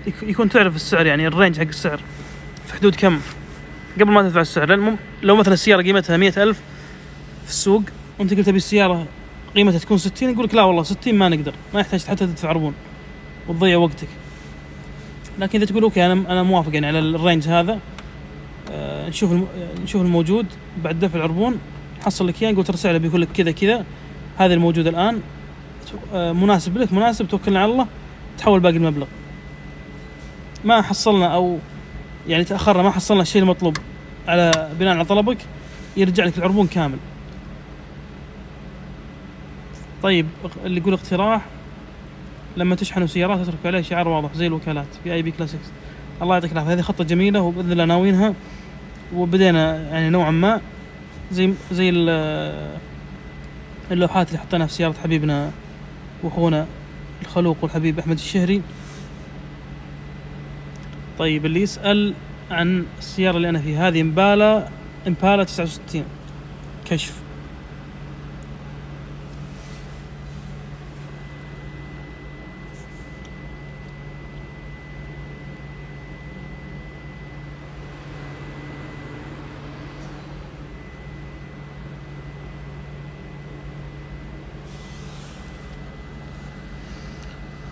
يك- يكون تعرف السعر يعني ال range حق السعر في حدود كم قبل ما تدفع السعر. مم- لو مثلا السيارة قيمتها مئة ألف في السوق وأنت قلت أبي السيارة قيمتها تكون 60 يقول لك لا والله 60 ما نقدر ما يحتاج حتى تدفع عربون وتضيع وقتك. لكن إذا تقول okay أنا أنا موافق يعني على ال range هذا آه نشوف. آه، نشوف الموجود بعد دفع العربون نحصل لك إياه نقول ترى سعره بيقول لك كذا كذا هذا الموجود الآن. آه مناسب لك مناسب توكلنا على الله تحول باقي المبلغ. ما حصلنا أو يعني تأخرنا ما حصلنا الشيء المطلوب على بناء على طلبك يرجع لك العربون كامل. طيب اللي يقول اقتراح لما تشحنوا سيارات اتركوا عليه شعار واضح زي الوكالات VIP Classics الله يعطيك العافية. هذه خطة جميلة وبإذن الله ناويينها وبدينا يعني نوعا ما زي زي ال- اللوحات اللي حطيناها في سيارة حبيبنا وأخونا الخلوق والحبيب أحمد الشهري. طيب اللي يسأل عن السيارة اللي أنا فيها. هذه إمبالا إمبالا 69 كشف.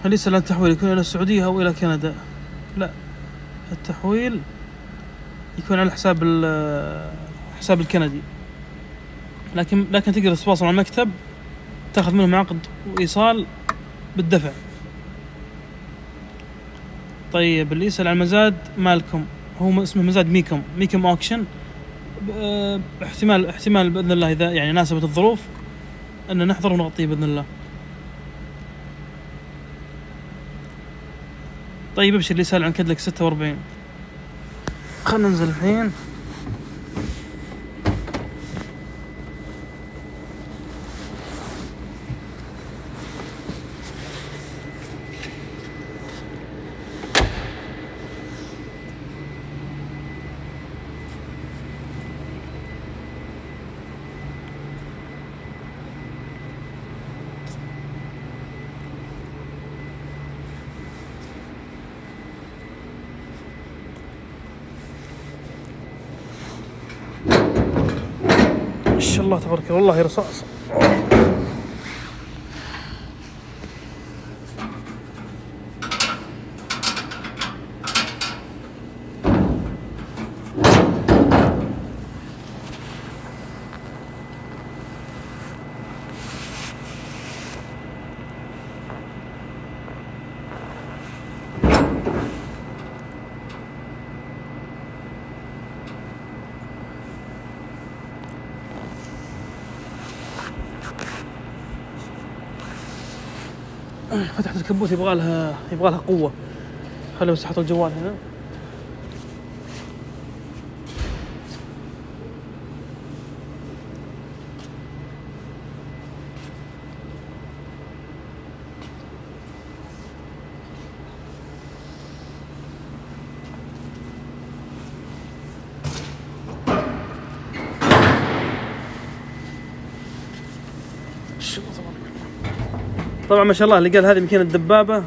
هل يسأل عن التحويل يكون إلى السعودية أو إلى كندا؟ لا التحويل يكون على حساب ال- حساب الكندي. لكن لكن تقدر تتواصل مع المكتب تاخذ منهم عقد وإيصال بالدفع. طيب اللي يسأل عن مزاد مالكم. هو اسمه مزاد ميكم. ميكم أوكشن. احتمال احتمال بإذن الله إذا يعني ناسبت الظروف أن نحضر ونغطيه بإذن الله. طيب ابشر اللي يسأل عن كدلك 46 خلنا ننزل الحين الله تبارك الله والله رصاص الكبوت يبغى لها يبغى لها قوة. بس أحط الجوال هنا شو تبارك الله. طبعا ما شاء الله اللي قال هذه ماكينة دبابه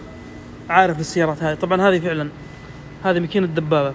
عارف السيارات هذه. طبعا هذه فعلا هذه ماكينة دبابه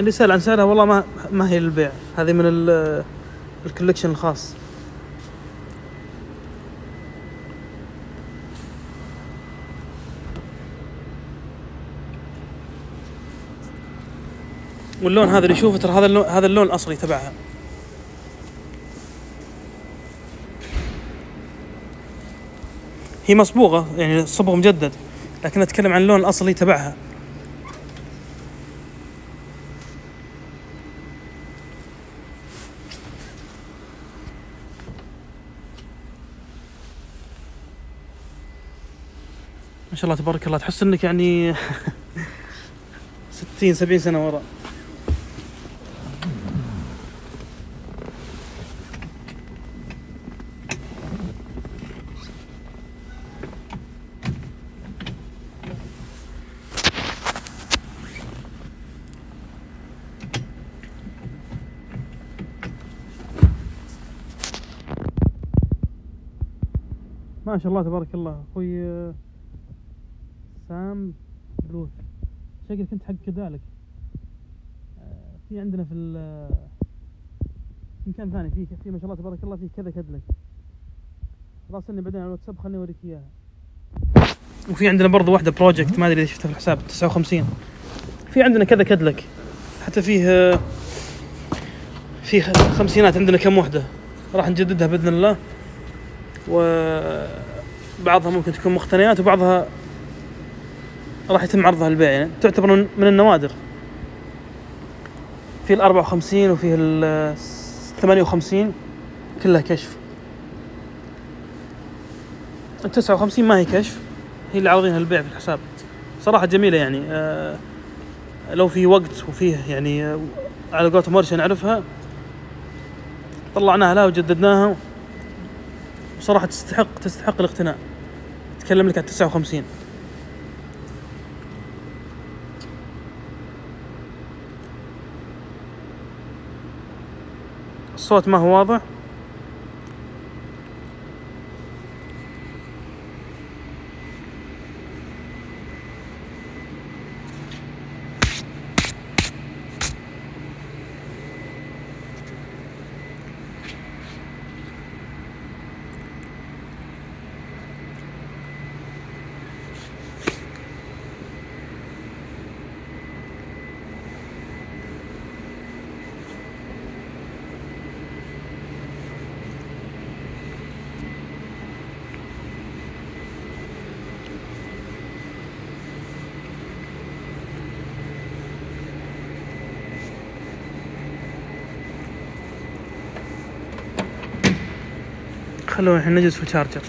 اللي سأل عن سعرها والله ما ما هي للبيع. هذه من ال- الكوليكشن الخاص. واللون هذا اللي يشوفه ترى هذا اللون هذا اللون الأصلي تبعها. هي مصبوغة يعني صبغ مجدد لكن أتكلم عن اللون الأصلي تبعها. شاء الله تبارك الله. تحس إنك يعني 60 70 سنة ورا. ما شاء الله تبارك الله. أخوي سام روث شكلك انت حق كذلك. آه، في عندنا في ال- في مكان ثاني في في ما شاء الله تبارك الله في كذا كدلك راسلني بعدين على الواتساب خليني أوريك إياها. وفي عندنا برضو واحدة بروجكت ما أدري إذا شفتها في الحساب 59 في عندنا كذا كدلك حتى فيه آه، في خمسينات عندنا كم وحده راح نجددها بإذن الله. وبعضها ممكن تكون مقتنيات وبعضها راح يتم عرضها للبيع يعني. تعتبر من النوادر. في ال 54 وفيه ال 58 كلها كشف. ال 59 ما هي كشف هي اللي عارضينها للبيع في الحساب. صراحة جميلة يعني. آه لو في وقت وفيه يعني آه على قولتهم ورشة نعرفها. طلعناها لها وجددناها. وصراحة تستحق تستحق الاقتناء تكلم لك عن 59 الصوت ما هو واضح؟ خلونا الحين نجلس في الشارجر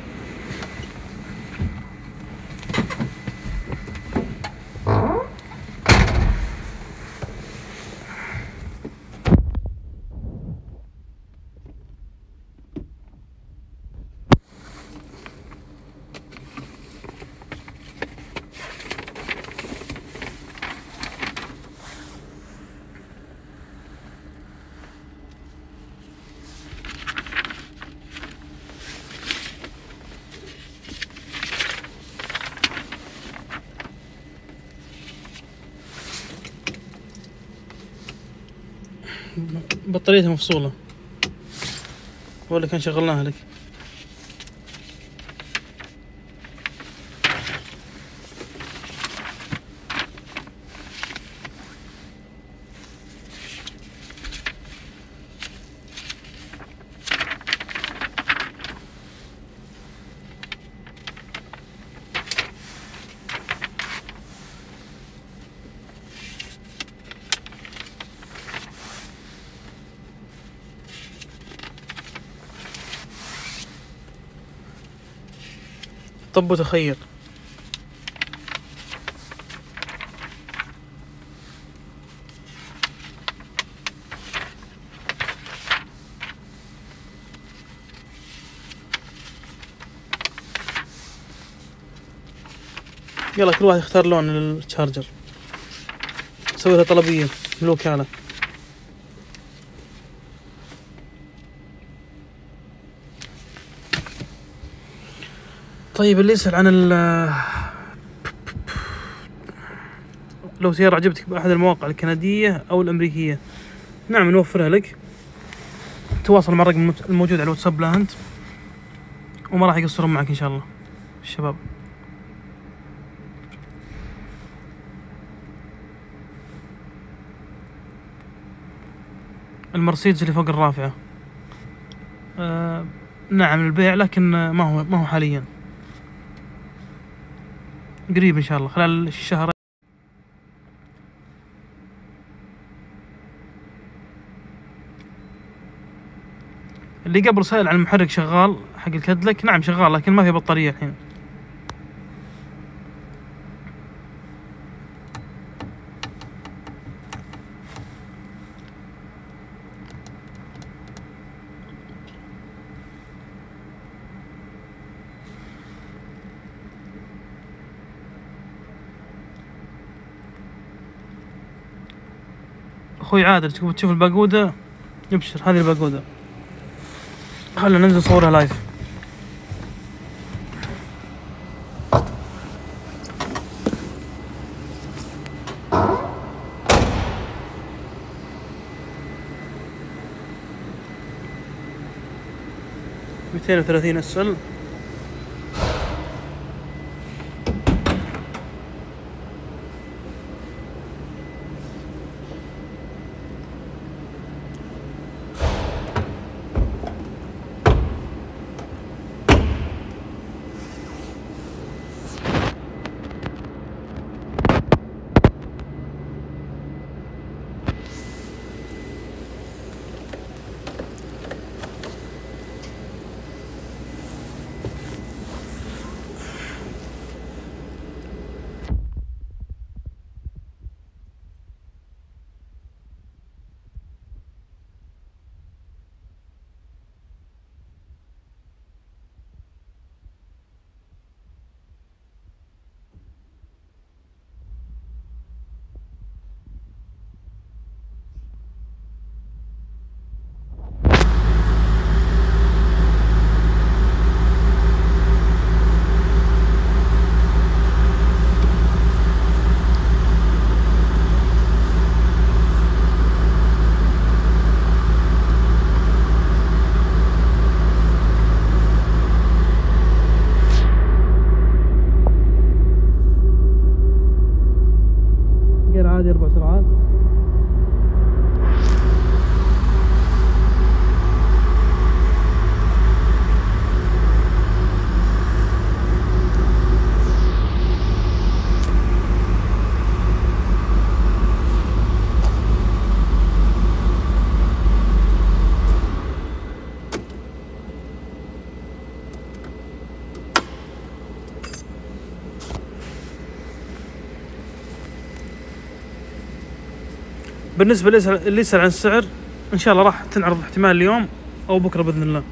بطاريتها مفصولة ولا كان شغلناها لك. طب وتخيل يلا كل واحد يختار لون للشارجر نسوي لها طلبية من الوكالة طيب اللي يسأل عن ال لو سيارة عجبتك بأحد المواقع الكندية أو الأمريكية. نعم نوفرها لك. تواصل مع الرقم الموجود على الواتساب لا وما راح يقصرون معك إن شاء الله. الشباب. المرسيدس اللي فوق الرافعة. آه نعم البيع لكن ما هو ما هو حاليا. قريب إن شاء الله خلال الشهر. اللي قبل سائل عن المحرك شغال حق الكدلك نعم شغال لكن ما في بطارية الحين. أخوي عادل تبغى تشوف الباقودة ابشر هذه الباقودة. خلنا ننزل نصورها لايف ميتين وثلاثين السل. بالنسبة اللي يسأل عن السعر إن شاء الله راح تنعرض احتمال اليوم أو بكرة بإذن الله.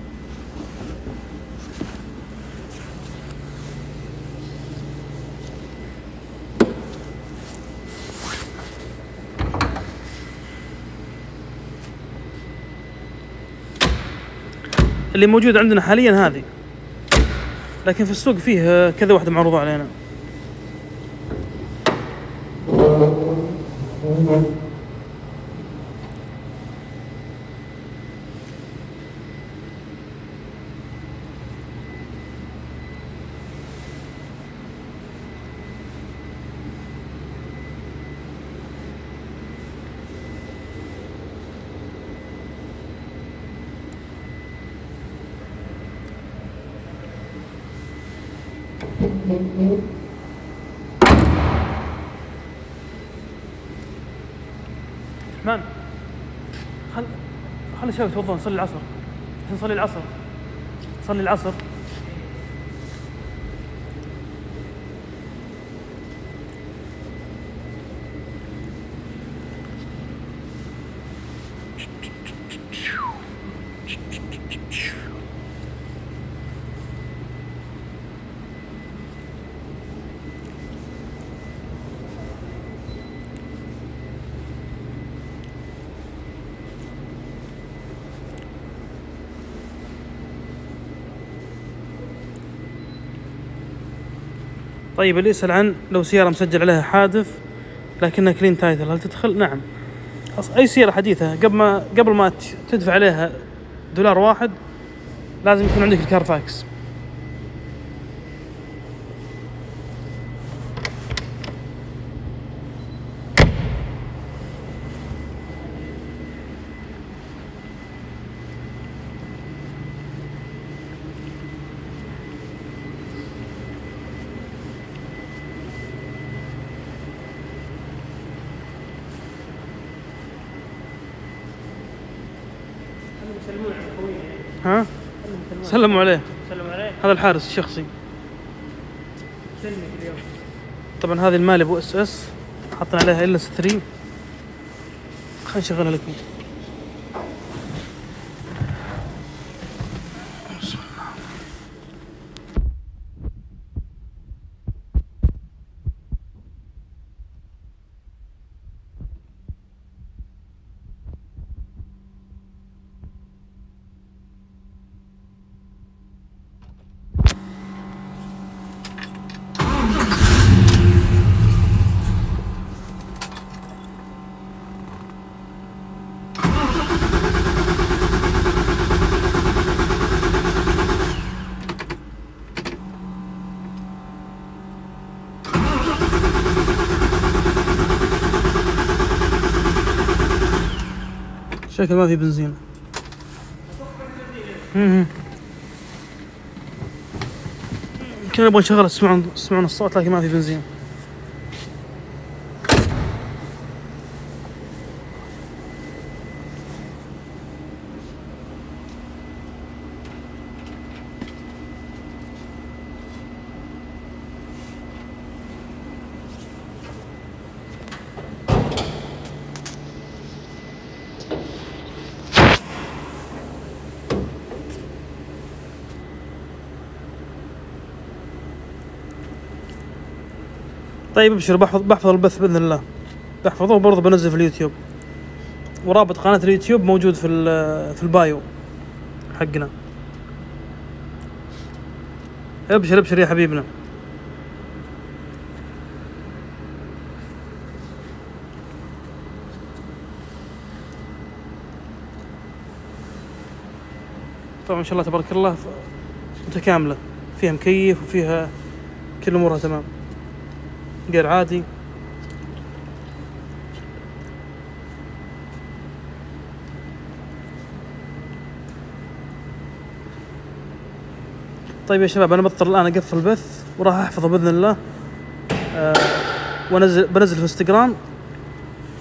اللي موجود عندنا حاليا هذه. لكن في السوق فيه كذا واحدة معروضة علينا. خلي الشباب يتوضون نصلي العصر نصلي العصر. صلي العصر. طيب اللي يسأل عن لو سيارة مسجل عليها حادث لكنها clean title هل تدخل؟ نعم أي سيارة حديثة قبل ما قبل ما تدفع عليها دولار واحد لازم يكون عندك ال Carfax سلموا عليه. سلم عليك هذا الحارس الشخصي. سلمك اليوم طبعا هذه المالبو أس أس. حطينا عليها ال اس 3 خلينا نشغلها لكم شكل ما في بنزين. يمكن نبغى نشغل تسمعون تسمعون الصوت لكن ما في بنزين طيب ابشر بحفظ بحفظ البث بإذن الله. بحفظه وبرضه بنزل في اليوتيوب. ورابط قناة اليوتيوب موجود في في البايو حقنا. ابشر ابشر يا حبيبنا. طبعا ما شاء الله تبارك الله متكاملة. فيها مكيف وفيها كل أمورها تمام. غير عادي. طيب يا شباب أنا بضطر الآن أقفل البث وراح أحفظه بإذن الله. آه وانزل بنزل في إنستغرام.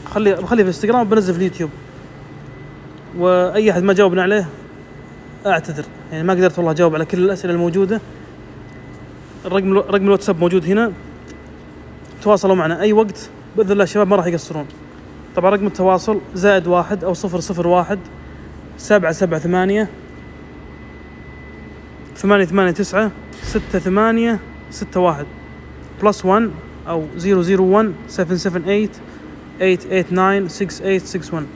خلي بخليه في إنستغرام وبنزل في اليوتيوب. وأي أحد ما جاوبنا عليه أعتذر. يعني ما قدرت والله أجاوب على كل الأسئلة الموجودة. الرقم رقم الواتساب موجود هنا. تواصلوا معنا. أي وقت بإذن الله الشباب ما راح يقصرون. طبعا رقم التواصل زائد واحد أو صفر صفر واحد سبعة سبعة ثمانية ثمانية ثمانية تسعة ستة ثمانية ستة واحد. plus one أو zero zero one seven seven eight eight eight nine six eight six one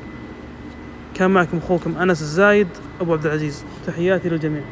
كان معكم أخوكم أنس الزايد أبو عبد العزيز. تحياتي للجميع.